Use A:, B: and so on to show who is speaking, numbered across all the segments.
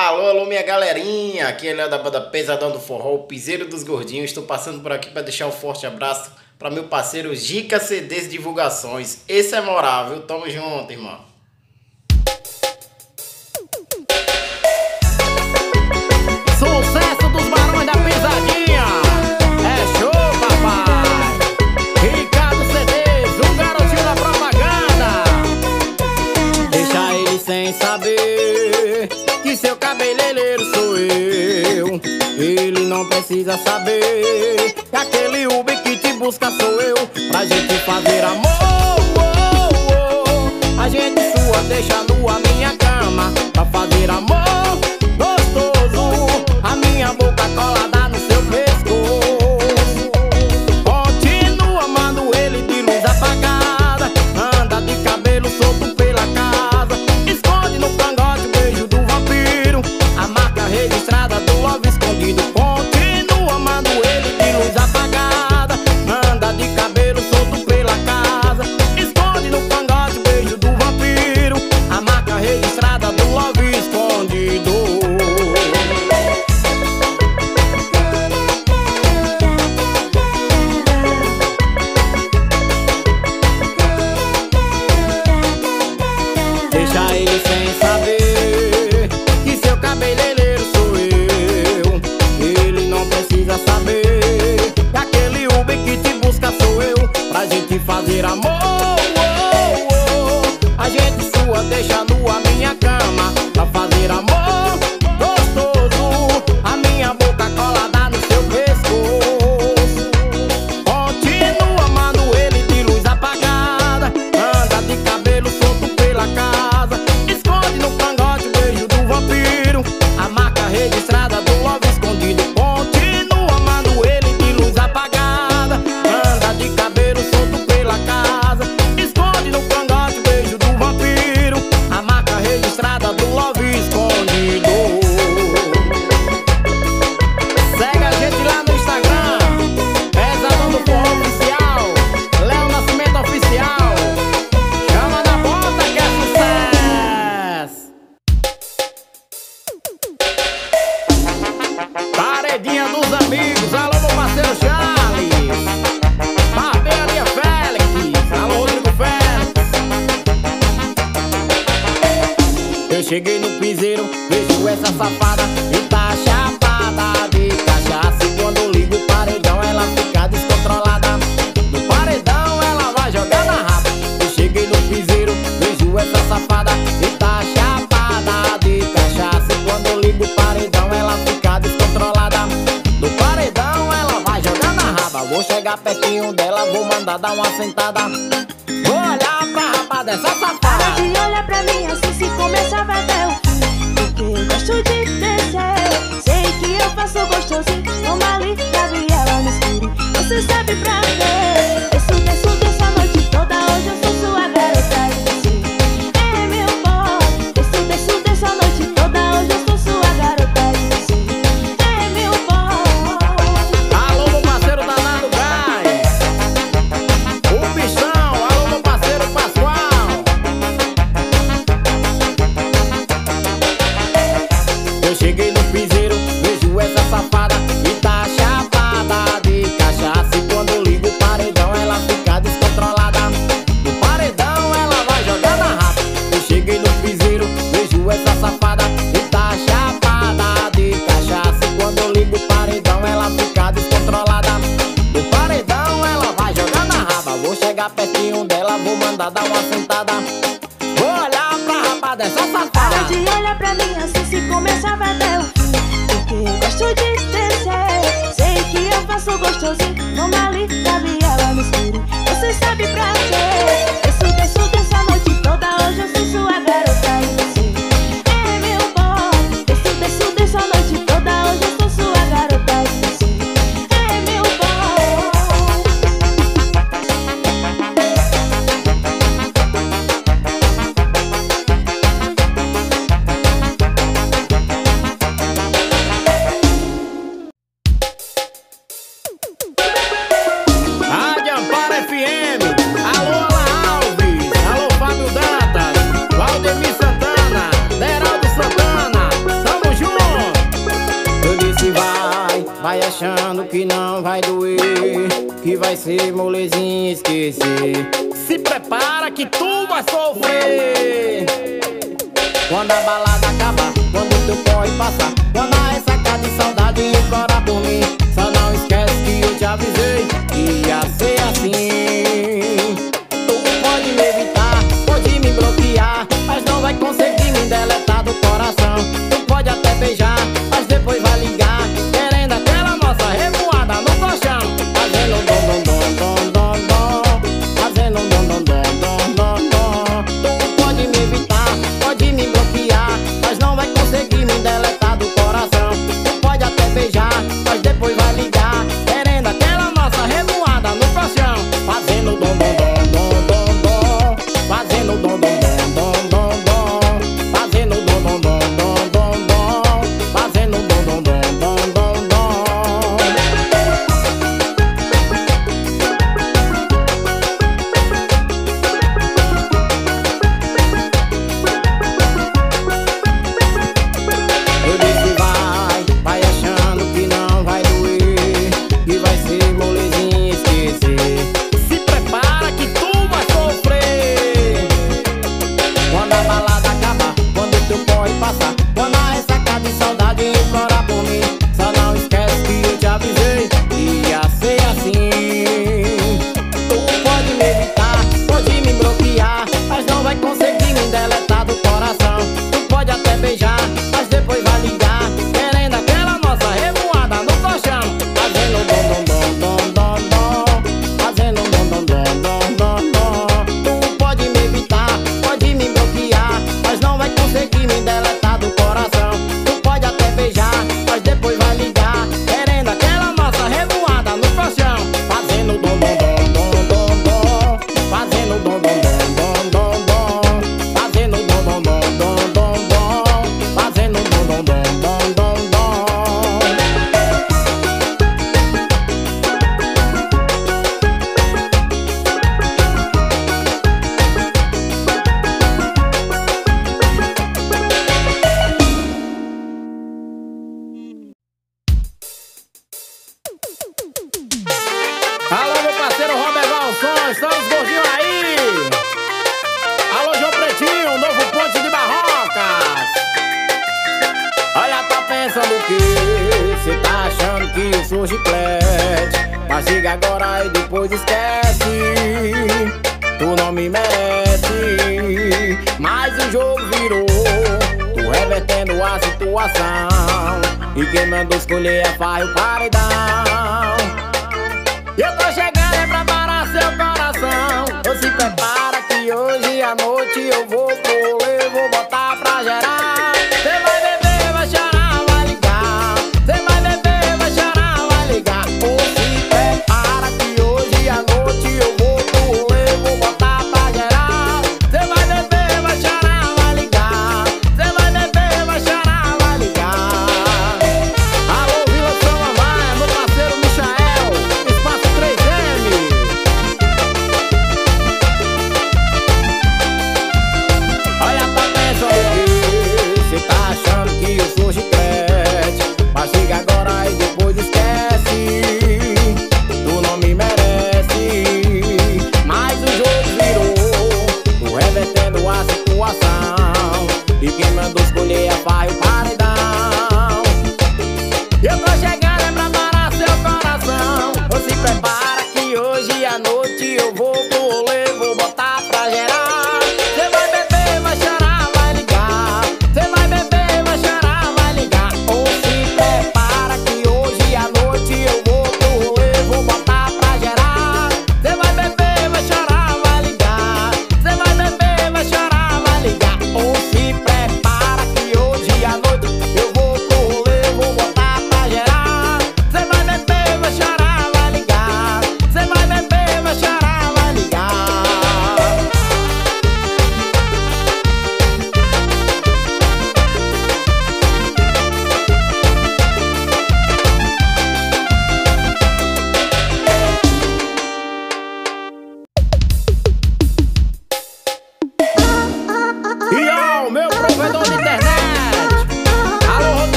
A: Alô, alô, minha galerinha! Aqui é Léo da banda Pesadão do Forró, o Piseiro dos Gordinhos. Estou passando por aqui para deixar um forte abraço para meu parceiro Gica CDs Divulgações. Esse é moral, viu? Tamo junto, irmão.
B: Sucesso dos Barões da Pesadinha! É show, papai! Ricardo CDs, um garotinho da propaganda! Deixa ele sem saber não precisa saber Que aquele Uber que te busca sou eu Pra gente fazer amor oh, oh, oh. A gente sua deixa nua minha cama deixa ele sem saber Que seu cabeleireiro sou eu. Ele não precisa saber Que aquele Uber que te busca sou eu. Pra gente fazer amor. essa safada E tá chapada de cachaça. E Quando eu ligo o paredão ela fica descontrolada. No paredão ela vai jogar na raba. Vou chegar pertinho dela, vou mandar dar uma sentada. Vou olhar pra rapa dessa safada.
C: Para de pra mim assim se começa batel Porque eu gosto de descer. Sei que eu faço gostosinho, toma ali, ela me escuro. Você sabe pra quê?
B: dá uma sentada.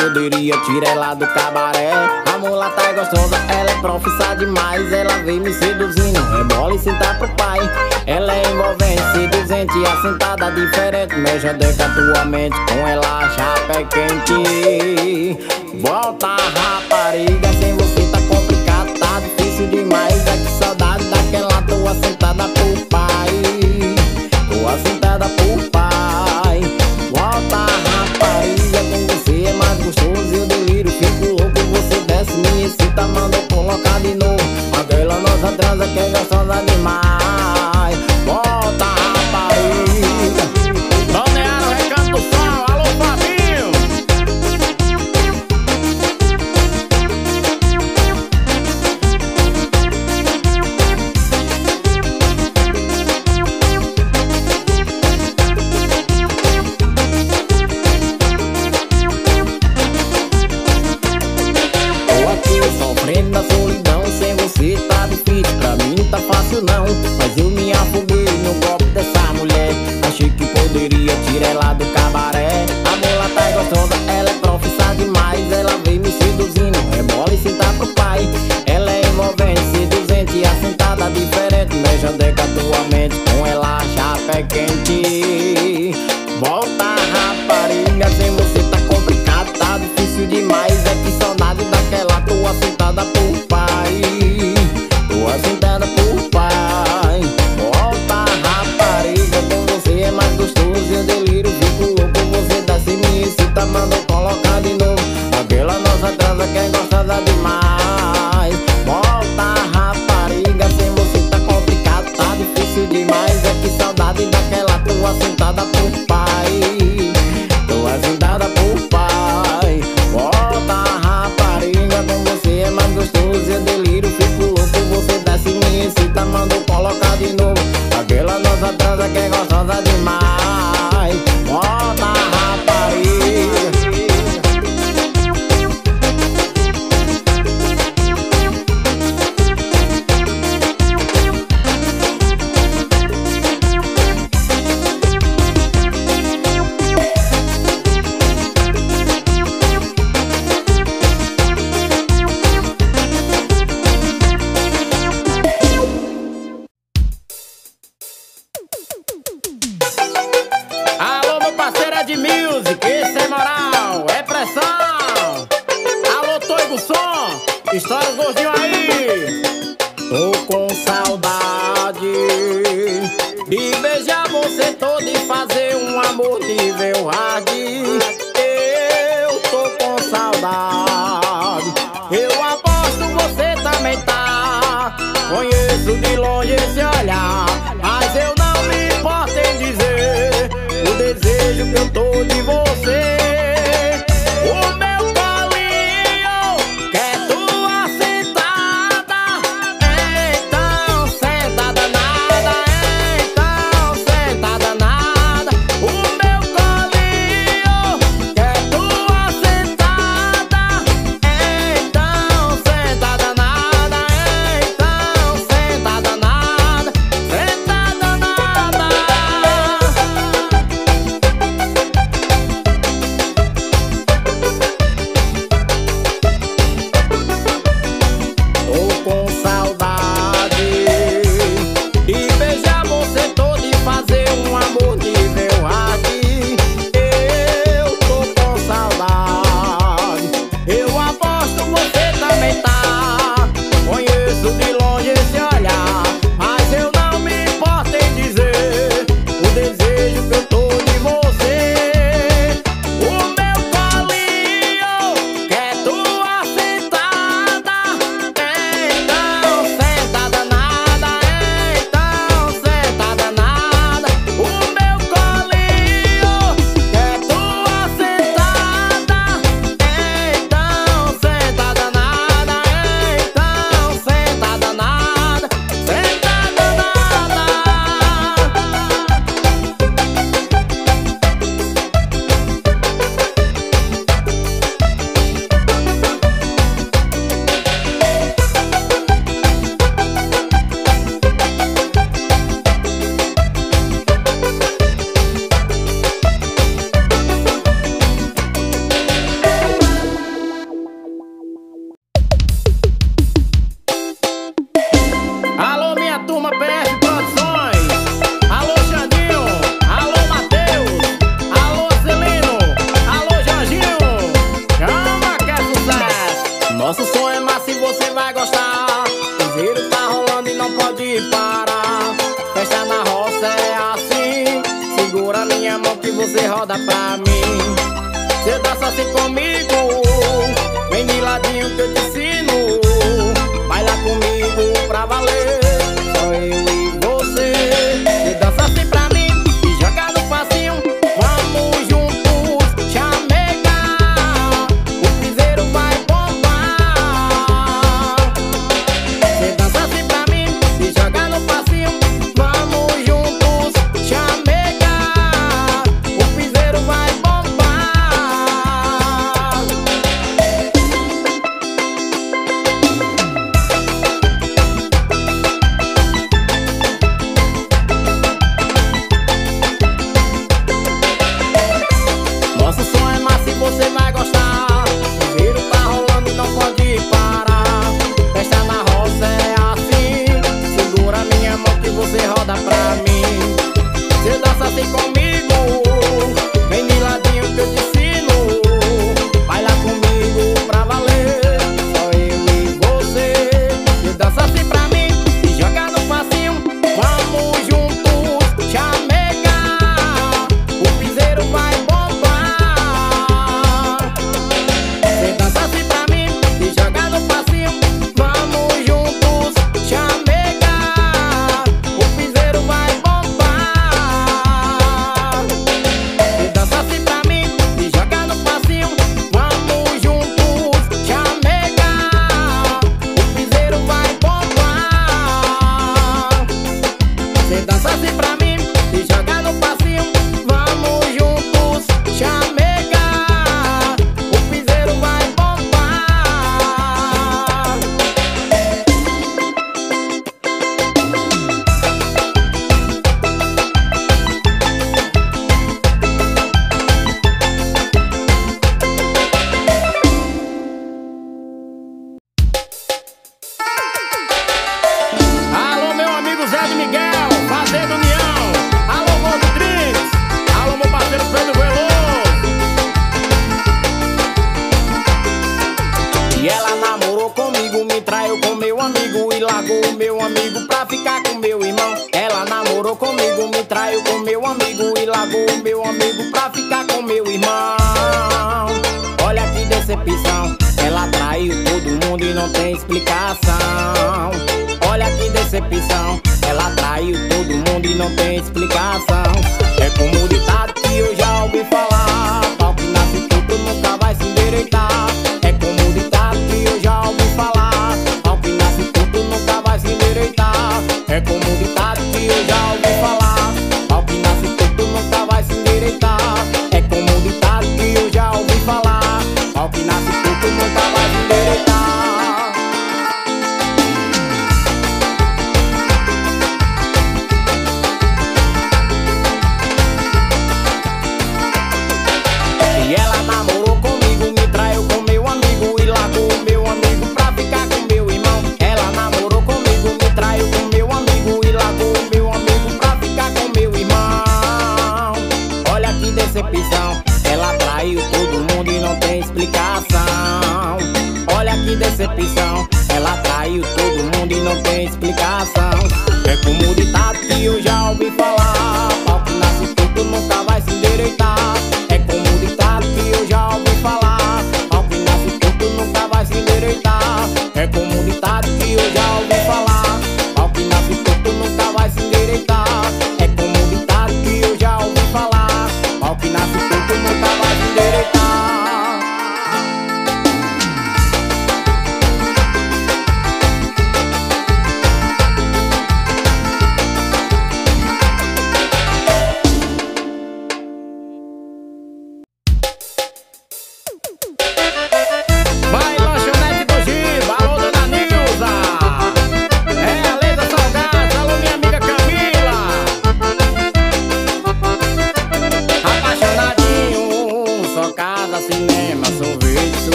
B: poderia tirar ela do cabaré. A mulata é gostosa, ela é profissa demais. Ela vem me seduzindo, rebola e sentar pro pai. Ela é envolvente, seduzente, assentada diferente. Mexa deca tua mente, com ela chapa é quente. Volta, rapariga, sem você tá complicado, tá difícil demais. É que saudade daquela tua sentada pro pai. Tua sentada pro pai. transa, quer gastar é massa e você vai gostar. O vírus tá rolando e não pode parar. Festa na roça é assim. Segura minha mão que você roda pra mim. Você dança assim comigo. Vem de ladinho que eu te ensino. Baila comigo pra valer. Só eu e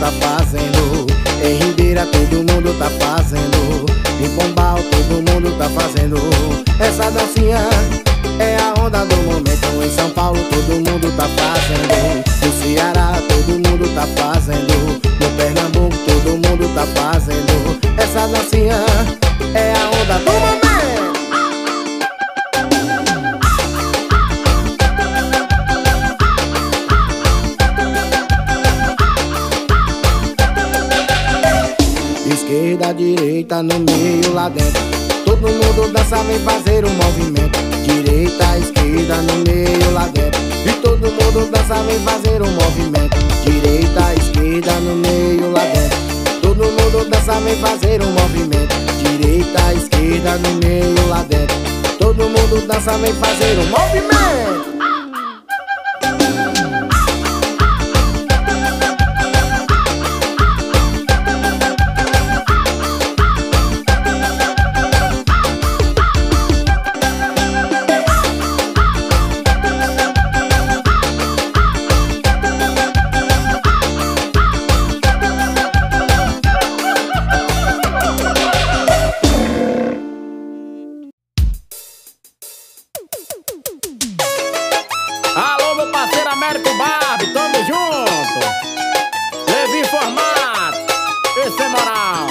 D: tá fazendo. Em Ribeira todo mundo tá fazendo. Em Pombal todo mundo tá fazendo. Essa dancinha é a onda do momento. Em São Paulo todo mundo tá fazendo. No Ceará todo mundo tá fazendo. No Pernambuco todo mundo tá fazendo. Essa dancinha é a onda do momento. direita no meio lá dentro. Todo mundo dança, vem fazer um movimento. Direita, esquerda no meio lá dentro. E todo mundo dança, vem fazer um movimento. Direita, esquerda no meio lá dentro. Todo mundo dança, vem fazer um movimento. Direita, esquerda no meio lá dentro. Todo mundo dança, vem fazer um movimento.
B: Américo Barbe, tamo junto. Levi Formato, esse é moral.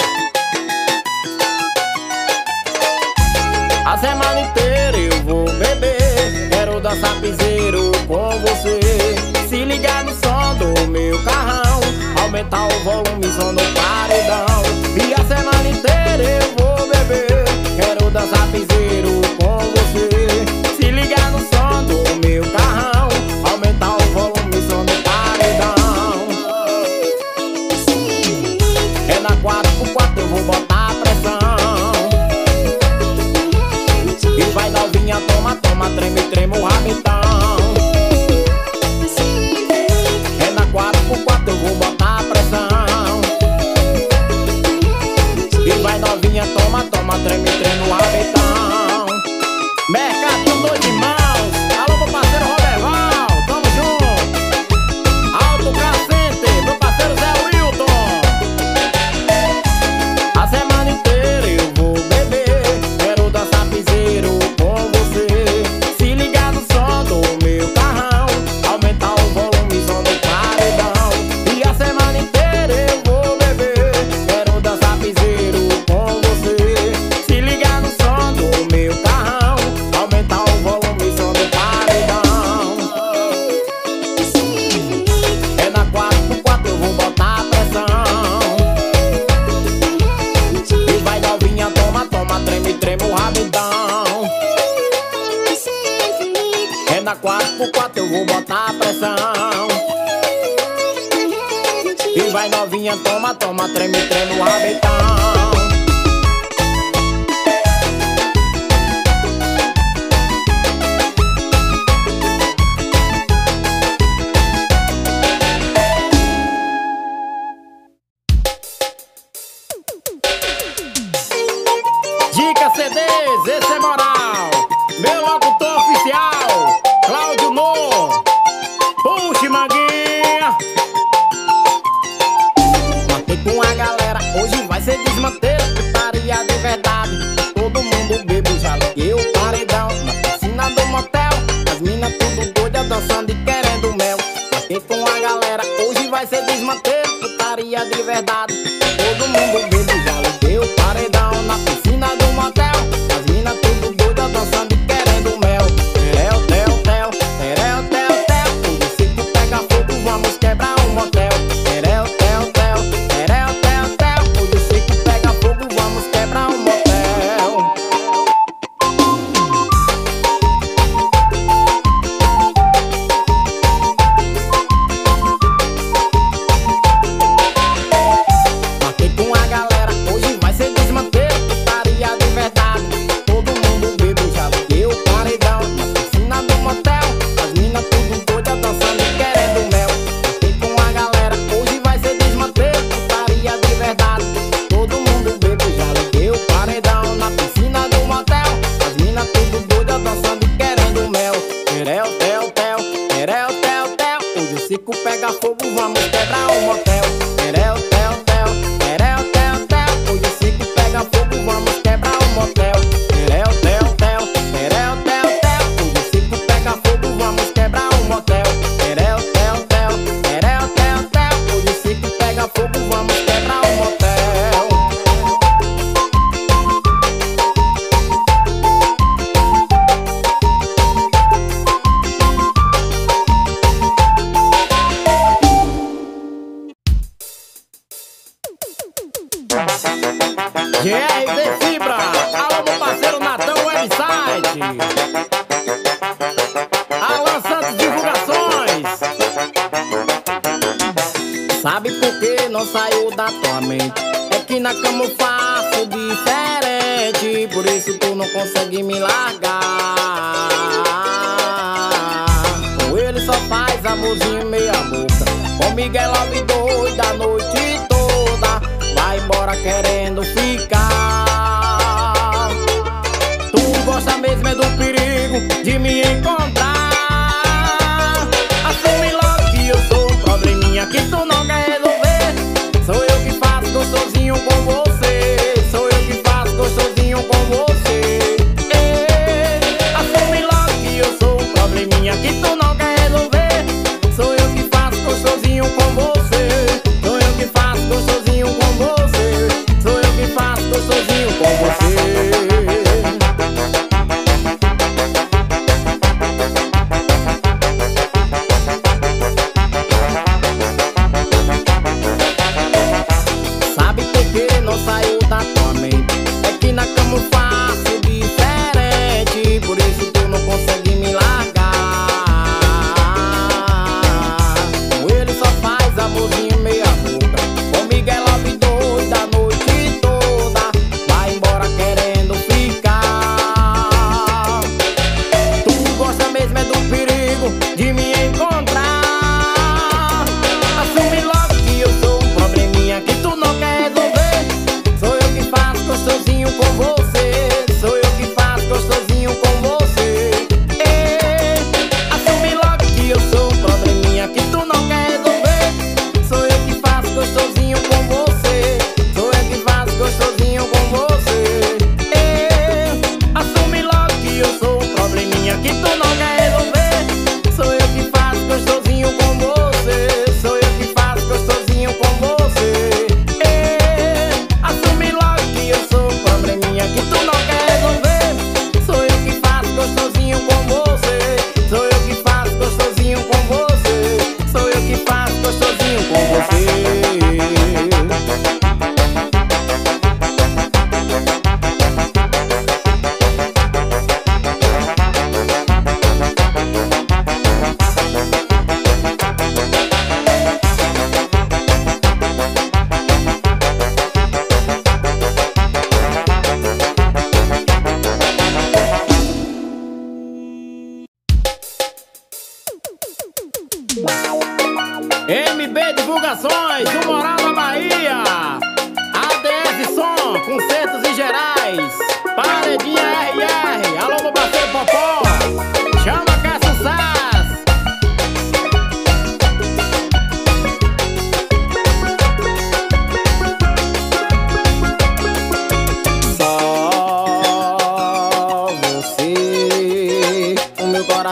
B: A semana inteira eu vou beber, quero dançar piseiro com você. Se ligar no som do meu carrão, aumentar o volume, som no paredão. E a semana inteira eu vou beber, quero dançar piseiro com você. toma, toma, treme, treme o rabetão. por isso tu não consegue me largar. Com ele só faz amorzinho meia boca. Comigo é love doida a noite toda. Vai embora querendo ficar. Tu gosta mesmo é do perigo de me encontrar.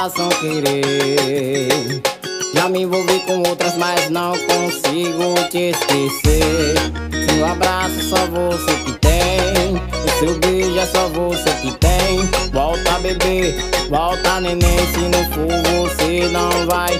B: façam querer. Já me envolvi com outras, mas não consigo te esquecer. Seu abraço só você que tem. O seu beijo é só você que tem. Volta, bebê, volta, neném. Se não for você, não vai.